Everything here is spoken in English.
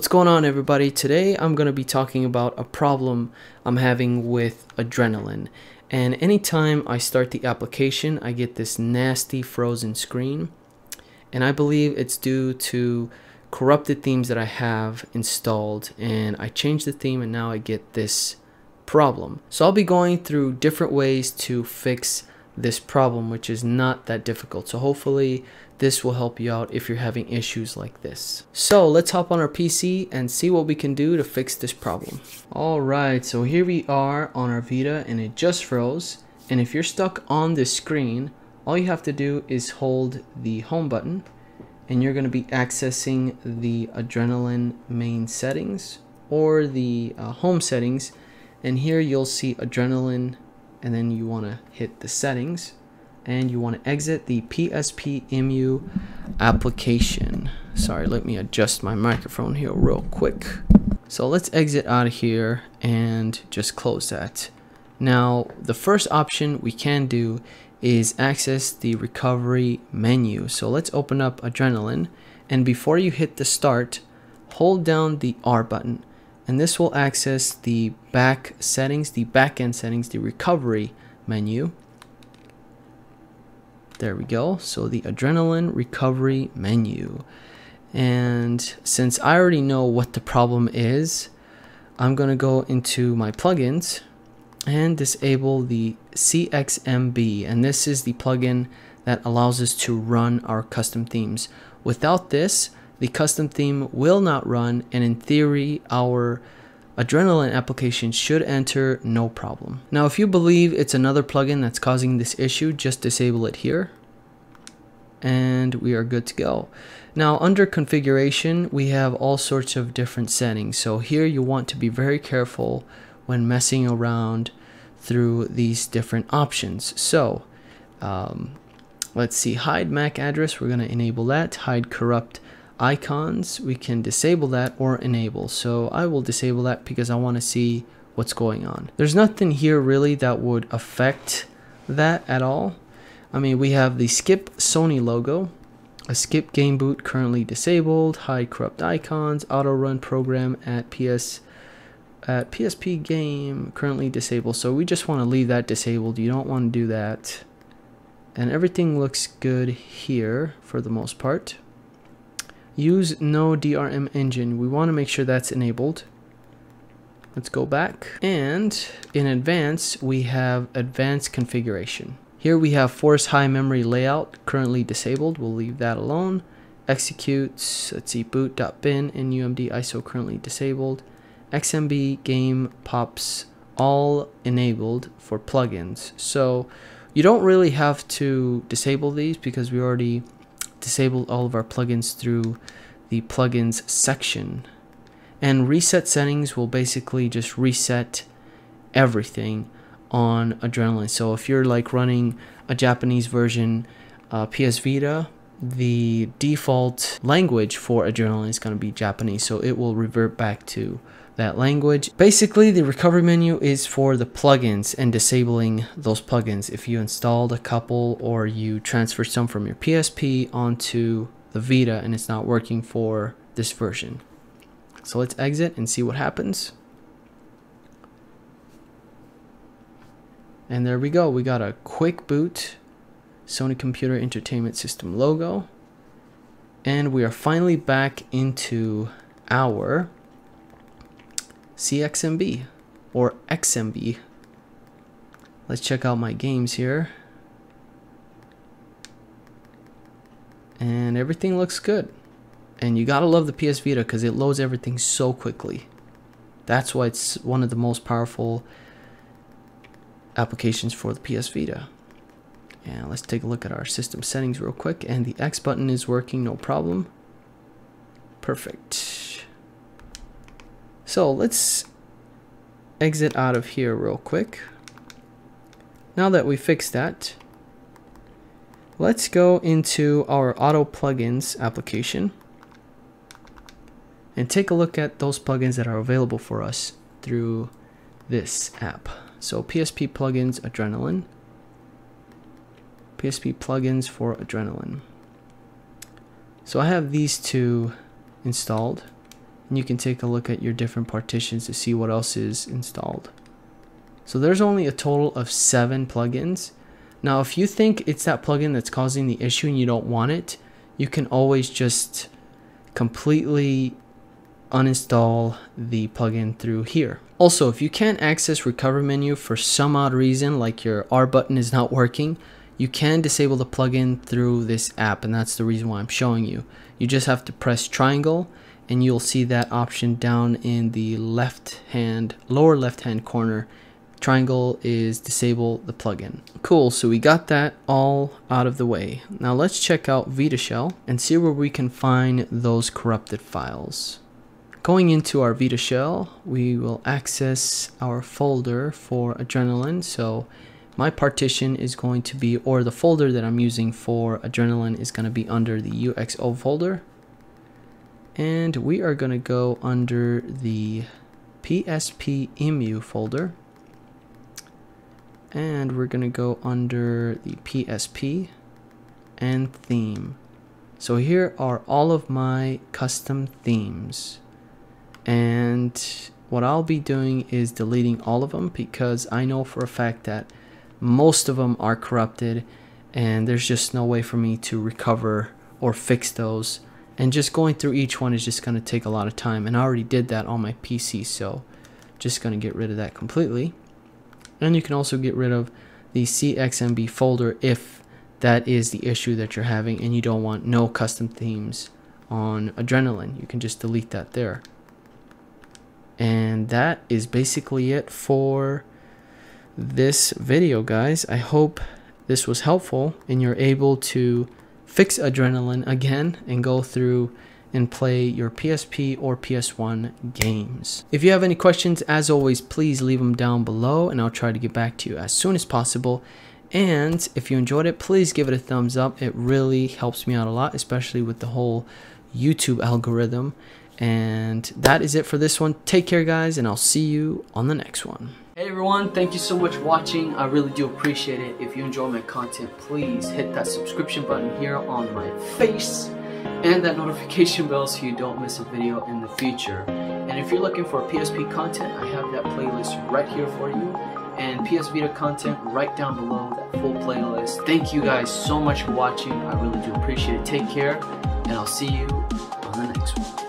What's going on everybody? Today I'm going to be talking about a problem I'm having with Adrenaline. And anytime I start the application, I get this nasty frozen screen. And I believe it's due to corrupted themes that I have installed. And I changed the theme and now I get this problem. So I'll be going through different ways to fix this problem, which is not that difficult. So hopefully this will help you out if you're having issues like this. So let's hop on our PC and see what we can do to fix this problem. All right, so here we are on our Vita and it just froze. And if you're stuck on this screen, all you have to do is hold the home button and you're going to be accessing the adrenaline main settings or the uh, home settings and here you'll see adrenaline and then you want to hit the settings and you want to exit the PSPMU application. Sorry, let me adjust my microphone here real quick. So let's exit out of here and just close that. Now, the first option we can do is access the recovery menu. So let's open up Adrenaline and before you hit the start, hold down the R button and this will access the back settings, the backend settings, the recovery menu. There we go. So the adrenaline recovery menu. And since I already know what the problem is, I'm going to go into my plugins and disable the CXMB. And this is the plugin that allows us to run our custom themes. Without this, the custom theme will not run and in theory our Adrenaline application should enter no problem. Now if you believe it's another plugin that's causing this issue, just disable it here and we are good to go. Now under configuration, we have all sorts of different settings. So here you want to be very careful when messing around through these different options. So um, let's see, hide MAC address, we're going to enable that, hide corrupt icons, we can disable that or enable. So I will disable that because I want to see what's going on. There's nothing here really that would affect that at all. I mean, we have the skip Sony logo, a skip game boot currently disabled, hide corrupt icons, auto run program at PS at PSP game currently disabled. So we just want to leave that disabled. You don't want to do that. And everything looks good here for the most part. Use no DRM engine. We want to make sure that's enabled. Let's go back. And in advanced, we have advanced configuration. Here we have force high memory layout currently disabled. We'll leave that alone. Executes, let's see, boot.bin and UMD ISO currently disabled. XMB game pops all enabled for plugins. So you don't really have to disable these because we already disabled all of our plugins through the plugins section. And reset settings will basically just reset everything on Adrenaline. So if you're like running a Japanese version uh, PS Vita, the default language for Adrenaline is going to be Japanese. So it will revert back to that language. Basically, the recovery menu is for the plugins and disabling those plugins. If you installed a couple or you transferred some from your PSP onto the Vita and it's not working for this version. So let's exit and see what happens. And there we go. We got a quick boot Sony Computer Entertainment System logo. And we are finally back into our CXMB or XMB. Let's check out my games here. And everything looks good. And you gotta love the PS Vita because it loads everything so quickly. That's why it's one of the most powerful applications for the PS Vita. And let's take a look at our system settings real quick. And the X button is working, no problem. Perfect. So let's exit out of here real quick. Now that we fixed that, let's go into our auto plugins application and take a look at those plugins that are available for us through this app. So PSP plugins Adrenaline, PSP plugins for Adrenaline. So I have these two installed and you can take a look at your different partitions to see what else is installed. So there's only a total of seven plugins. Now, if you think it's that plugin that's causing the issue and you don't want it, you can always just completely uninstall the plugin through here. Also, if you can't access recovery menu for some odd reason, like your R button is not working, you can disable the plugin through this app, and that's the reason why I'm showing you. You just have to press triangle, and you'll see that option down in the left hand, lower left hand corner. Triangle is disable the plugin. Cool, so we got that all out of the way. Now let's check out VitaShell and see where we can find those corrupted files. Going into our VitaShell, we will access our folder for Adrenaline. So my partition is going to be, or the folder that I'm using for Adrenaline is going to be under the ux0 folder. And we are going to go under the PSP emu folder. And we're going to go under the PSP and theme. So here are all of my custom themes and what I'll be doing is deleting all of them because I know for a fact that most of them are corrupted and there's just no way for me to recover or fix those and just going through each one is just going to take a lot of time. And I already did that on my PC so just going to get rid of that completely. And you can also get rid of the CXMB folder if that is the issue that you're having and you don't want no custom themes on Adrenaline. You can just delete that there. And that is basically it for this video guys. I hope this was helpful and you're able to fix adrenaline again and go through and play your PSP or PS1 games. If you have any questions, as always, please leave them down below and I'll try to get back to you as soon as possible. And if you enjoyed it, please give it a thumbs up. It really helps me out a lot, especially with the whole YouTube algorithm. And that is it for this one. Take care, guys, and I'll see you on the next one. Hey everyone, thank you so much for watching. I really do appreciate it. If you enjoy my content, please hit that subscription button here on my face and that notification bell so you don't miss a video in the future. And if you're looking for PSP content, I have that playlist right here for you and PS Vita content right down below, that full playlist. Thank you guys so much for watching. I really do appreciate it. Take care, and I'll see you on the next one.